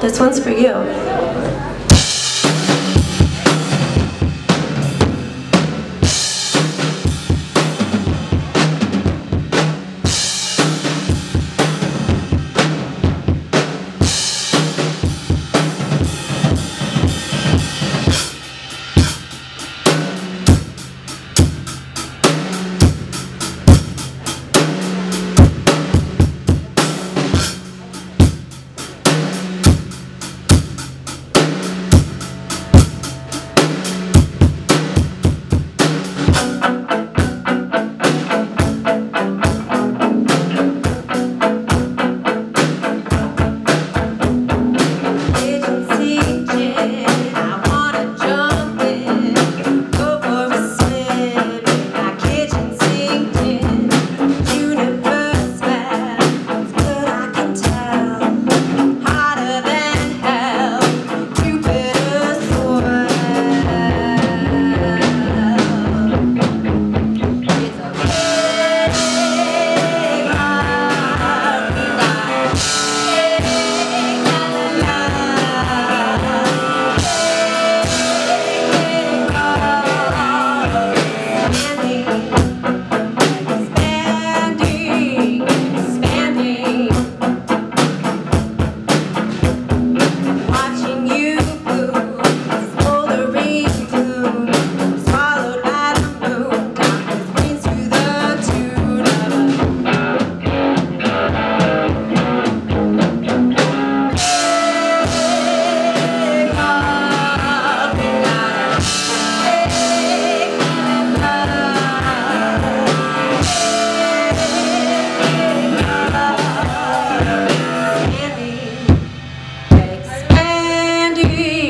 This one's for you. You.